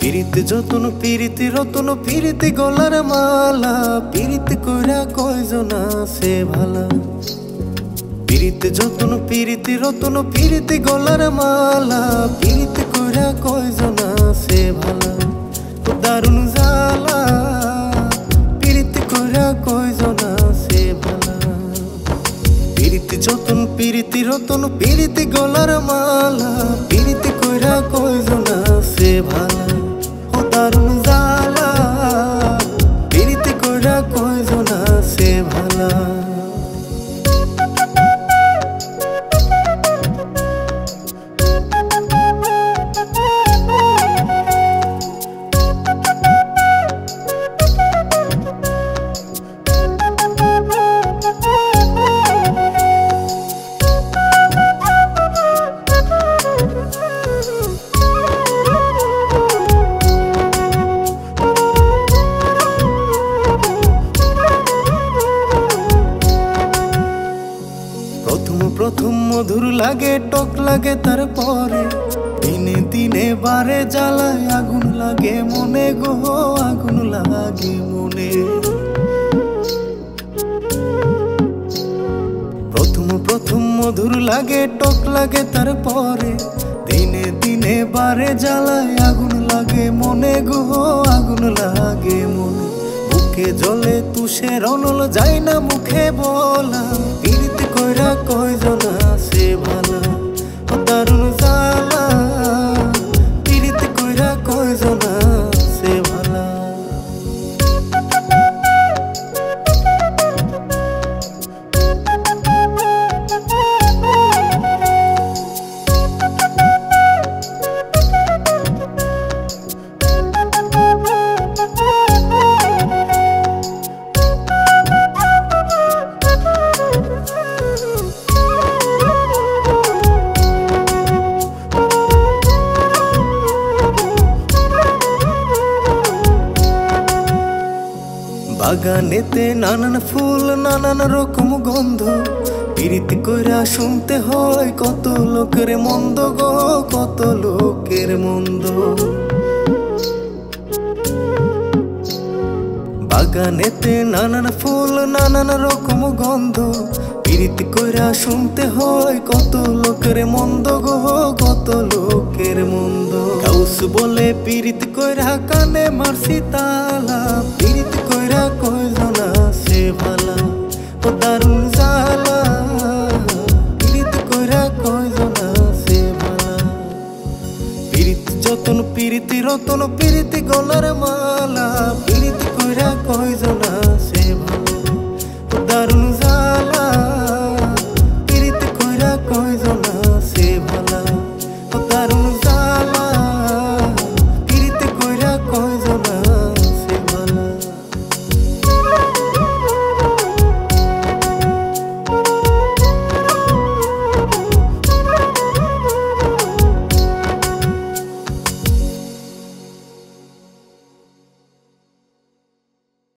পিরিতে যতন পিরিতি রতন পিরিতি গলার মালা। পিরিতি কইরা কয়জনা আছে ভালা? পিরিতে যতন পিরিতি রতন পিরিতি গলার মালা। পিরিতি কইরা কয়জনা সে ভালা? তো দারুণ জালা পিরিতি কইরা কয়জনা সে ভালা? পিরিতি যতন পিরিতি রতন পিরিতি গলার মালা। পিরিতি কইরা কয়জনা সে ভালা? প্রথম মধুর লাগে, টক লাগে তারপরে দিনে দিনে বারে জ্বালায় আগুন লাগে মনে গো, আগুন লাগে মনে। প্রথম প্রথম মধুর লাগে, টক লাগে তারপরে দিনে দিনে বারে জ্বালায় আগুন লাগে মনে গো, আগুন লাগে মনে। বুকে জলে তুষের অনল যায় না মুখে বলা। বাগানেতে নানান ফুল, নানান রকম গন্ধ। পিরিতি কইরা শুনতে হয় কত লোকের মন্দ গো, কত লোকের মন্দ। বাগানেতে নানান ফুল, নানান রকম গন্ধ। পিরিতি কইরা শুনতে হয় কত লোকের মন্দ গো, কত লোকের মন্দ মানুষ বলে, পীড়িত কইরা কানে মারছি তালা, পীড়িত কইরা না সে ভালা ও দারুণ জালা, পীড়িত কইরা না সে ভালা পীড়িত যতন পীড়িত রতন, পীড়িত গলার মালা, পীড়িত কইরা কইল